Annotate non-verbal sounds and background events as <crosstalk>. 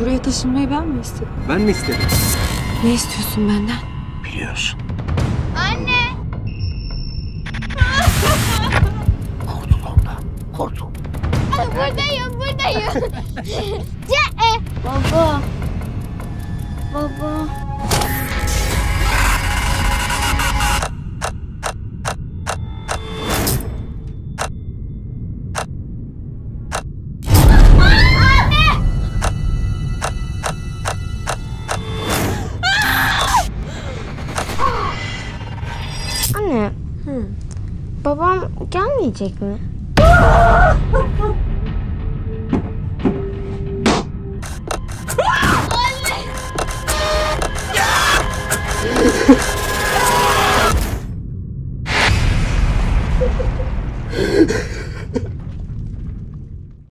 Buraya taşınmayı ben mi istedim? Ben mi istedim? Ne istiyorsun benden? Biliyorsun. Anne! Kurtul ondan. Kurtul. Buradayım, buradayım. <laughs> Ce Baba. Baba. Anne. Hı. Babam gelmeyecek mi? <laughs>